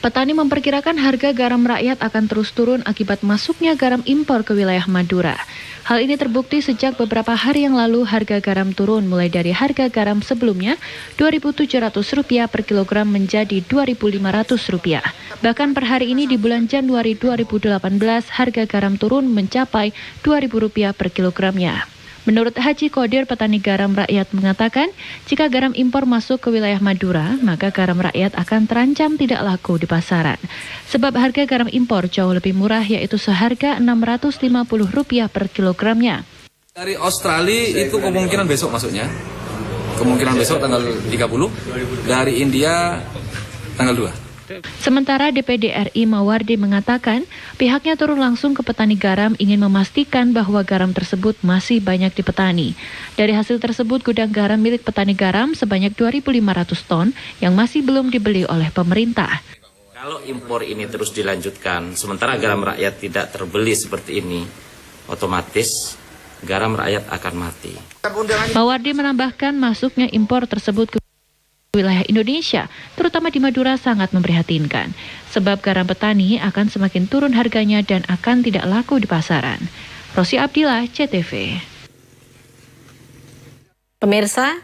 Petani memperkirakan harga garam rakyat akan terus turun akibat masuknya garam impor ke wilayah Madura. Hal ini terbukti sejak beberapa hari yang lalu harga garam turun mulai dari harga garam sebelumnya Rp2.700 per kilogram menjadi Rp2.500. Bahkan per hari ini di bulan Januari 2018 harga garam turun mencapai Rp2.000 per kilogramnya. Menurut Haji Kodir, petani garam rakyat mengatakan, jika garam impor masuk ke wilayah Madura, maka garam rakyat akan terancam tidak laku di pasaran. Sebab harga garam impor jauh lebih murah, yaitu seharga Rp650 per kilogramnya. Dari Australia itu kemungkinan besok masuknya. Kemungkinan besok tanggal 30. Dari India tanggal 2. Sementara DPD RI Mawardi mengatakan pihaknya turun langsung ke petani garam ingin memastikan bahwa garam tersebut masih banyak di petani. Dari hasil tersebut gudang garam milik petani garam sebanyak 2.500 ton yang masih belum dibeli oleh pemerintah. Kalau impor ini terus dilanjutkan, sementara garam rakyat tidak terbeli seperti ini, otomatis garam rakyat akan mati. Mawardi menambahkan masuknya impor tersebut ke wilayah Indonesia, terutama di Madura sangat memprihatinkan, sebab garam petani akan semakin turun harganya dan akan tidak laku di pasaran. Rosi Abdillah, CTV. Pemirsa,